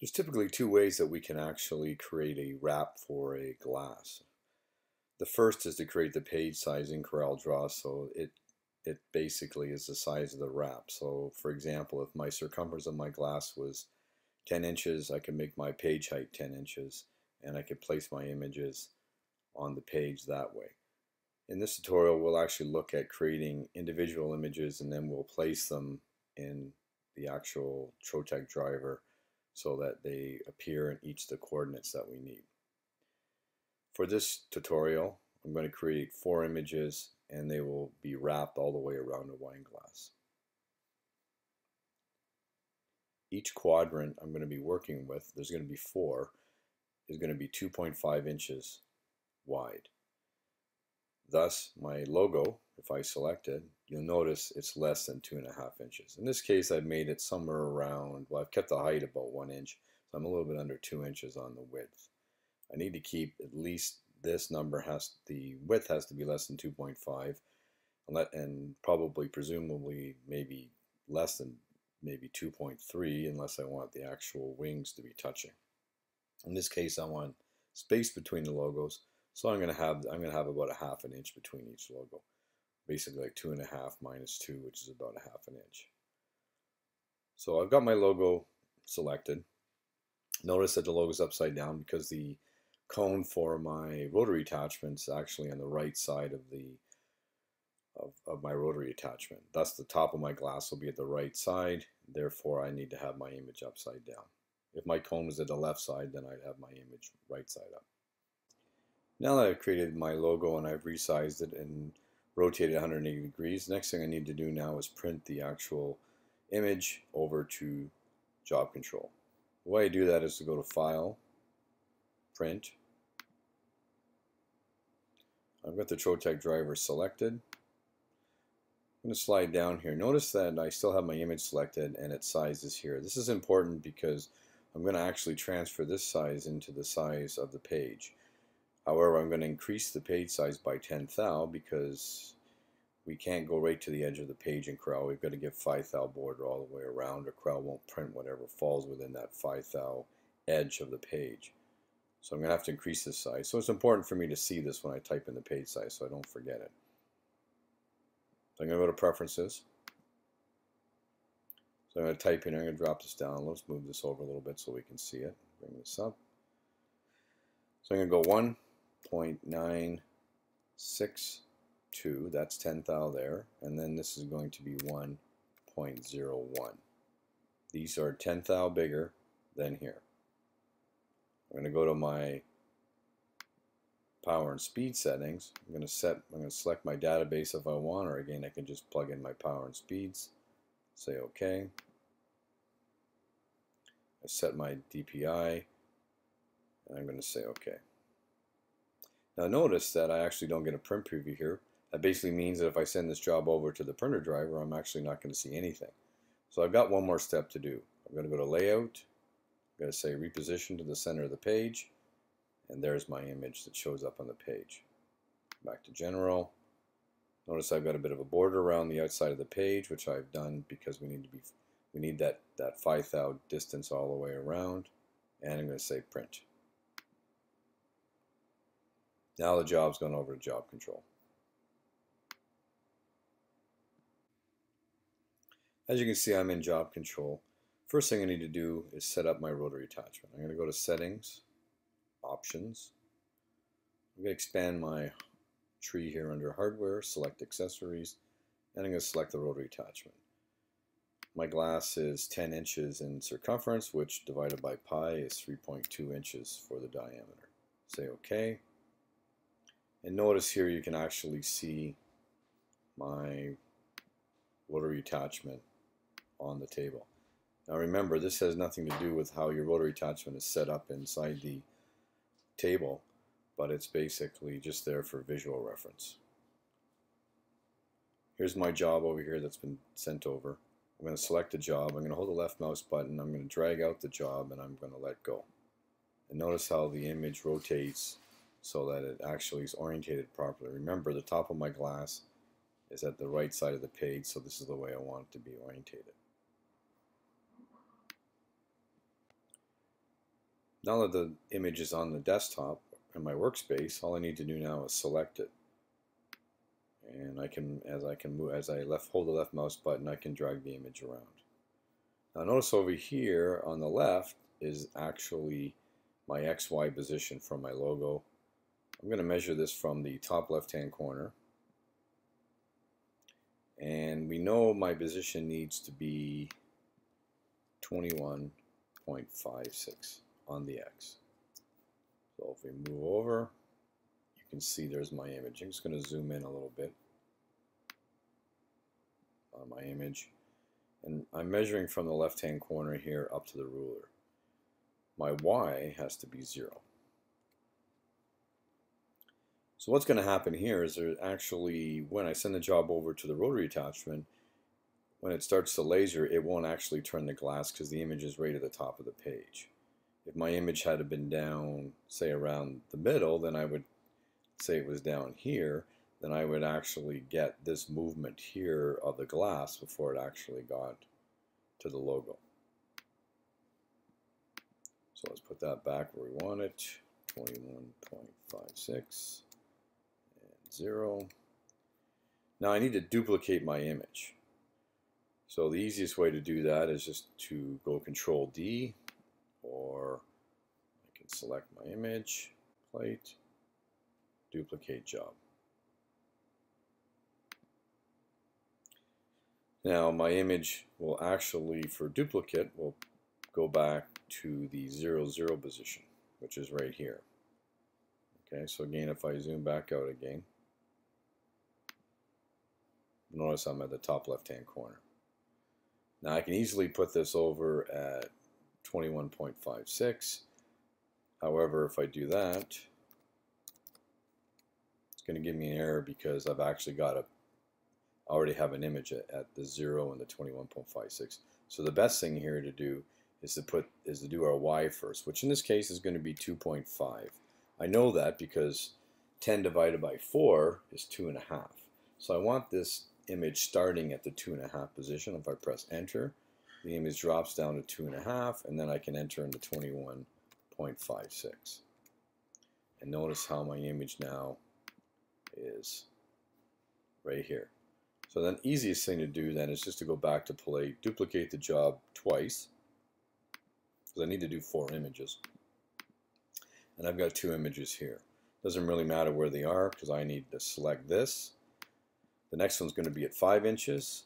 There's typically two ways that we can actually create a wrap for a glass. The first is to create the page size in CorelDRAW so it it basically is the size of the wrap. So for example, if my circumference of my glass was 10 inches, I can make my page height 10 inches and I can place my images on the page that way. In this tutorial, we'll actually look at creating individual images and then we'll place them in the actual Trotec driver so that they appear in each of the coordinates that we need. For this tutorial, I'm going to create four images and they will be wrapped all the way around a wine glass. Each quadrant I'm going to be working with, there's going to be four, is going to be 2.5 inches wide. Thus, my logo, if I select it, you'll notice it's less than two and a half inches. In this case, I've made it somewhere around, well, I've kept the height about one inch, so I'm a little bit under two inches on the width. I need to keep at least this number has, the width has to be less than 2.5, and, let, and probably, presumably, maybe less than maybe 2.3, unless I want the actual wings to be touching. In this case, I want space between the logos, so I'm going to have I'm going to have about a half an inch between each logo. Basically like two and a half minus two, which is about a half an inch. So I've got my logo selected. Notice that the logo is upside down because the cone for my rotary attachment is actually on the right side of the of, of my rotary attachment. Thus the top of my glass will be at the right side. Therefore I need to have my image upside down. If my cone was at the left side, then I'd have my image right side up. Now that I've created my logo and I've resized it and rotated 180 degrees, next thing I need to do now is print the actual image over to job control. The way I do that is to go to File, Print. I've got the Trotec driver selected. I'm going to slide down here. Notice that I still have my image selected and its size is here. This is important because I'm going to actually transfer this size into the size of the page. However, I'm going to increase the page size by 10 thou because we can't go right to the edge of the page in Corel. We've got to give 5 thou border all the way around or Corel won't print whatever falls within that 5 thou edge of the page. So I'm going to have to increase this size. So it's important for me to see this when I type in the page size so I don't forget it. So I'm going to go to Preferences. So I'm going to type in, I'm going to drop this down. Let's move this over a little bit so we can see it. Bring this up. So I'm going to go 1, 0.962, that's 10 thou there, and then this is going to be 1.01. These are 10 thou bigger than here. I'm going to go to my power and speed settings. I'm going to set, I'm going to select my database if I want, or again, I can just plug in my power and speeds, say OK. I set my DPI, and I'm going to say OK. Now notice that I actually don't get a print preview here. That basically means that if I send this job over to the printer driver, I'm actually not going to see anything. So I've got one more step to do. I'm going to go to Layout. I'm going to say Reposition to the center of the page. And there's my image that shows up on the page. Back to General. Notice I've got a bit of a border around the outside of the page, which I've done because we need to be we need that, that 5 thou distance all the way around. And I'm going to say Print. Now the job's gone over to job control. As you can see, I'm in job control. First thing I need to do is set up my rotary attachment. I'm going to go to settings, options. I'm going to expand my tree here under hardware, select accessories, and I'm going to select the rotary attachment. My glass is 10 inches in circumference, which divided by pi is 3.2 inches for the diameter. Say OK. And notice here you can actually see my rotary attachment on the table. Now remember, this has nothing to do with how your rotary attachment is set up inside the table, but it's basically just there for visual reference. Here's my job over here that's been sent over. I'm going to select the job. I'm going to hold the left mouse button. I'm going to drag out the job and I'm going to let go. And notice how the image rotates so that it actually is orientated properly. Remember the top of my glass is at the right side of the page so this is the way I want it to be orientated. Now that the image is on the desktop in my workspace, all I need to do now is select it. And I can, as I can move, as I left hold the left mouse button, I can drag the image around. Now notice over here on the left is actually my XY position from my logo. I'm going to measure this from the top left hand corner. And we know my position needs to be 21.56 on the X. So if we move over, you can see there's my image. I'm just going to zoom in a little bit on my image. And I'm measuring from the left-hand corner here up to the ruler. My Y has to be 0. So what's going to happen here is there actually, when I send the job over to the rotary attachment, when it starts to laser, it won't actually turn the glass because the image is right at the top of the page. If my image had been down, say around the middle, then I would say it was down here, then I would actually get this movement here of the glass before it actually got to the logo. So let's put that back where we want it, 21.56 0. Now I need to duplicate my image. So the easiest way to do that is just to go Control D or I can select my image, plate, duplicate job. Now my image will actually, for duplicate, will go back to the 0, 0 position, which is right here. Okay, so again, if I zoom back out again, notice I'm at the top left-hand corner. Now I can easily put this over at 21.56. However, if I do that, it's going to give me an error because I've actually got a I already have an image at, at the 0 and the 21.56. So the best thing here to do is to put is to do our y first, which in this case is going to be 2.5. I know that because 10 divided by 4 is 2.5. So I want this image starting at the 2.5 position. If I press enter, the image drops down to 2.5 and then I can enter into 21.56. And notice how my image now is right here. So then easiest thing to do then is just to go back to plate, duplicate the job twice, because I need to do four images. And I've got two images here. Doesn't really matter where they are because I need to select this. The next one's going to be at 5 inches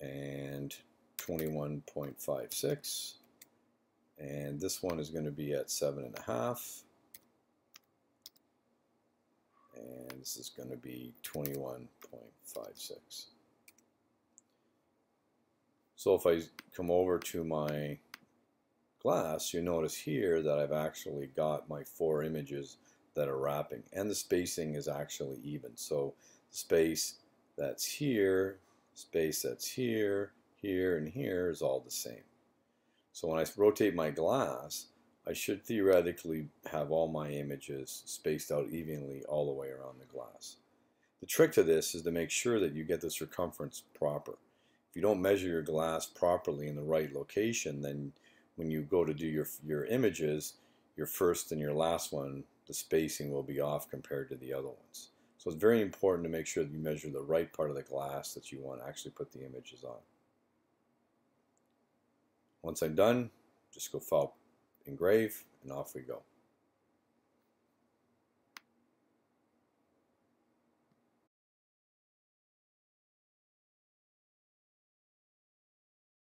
and 21.56 and this one is going to be at 7.5 and this is going to be 21.56. So if I come over to my glass, you notice here that I've actually got my four images that are wrapping and the spacing is actually even. So the space that's here, space that's here, here, and here is all the same. So when I rotate my glass, I should theoretically have all my images spaced out evenly all the way around the glass. The trick to this is to make sure that you get the circumference proper If you don't measure your glass properly in the right location, then when you go to do your, your images, your first and your last one, the spacing will be off compared to the other ones. So it's very important to make sure that you measure the right part of the glass that you want to actually put the images on. Once I'm done, just go file engrave and off we go.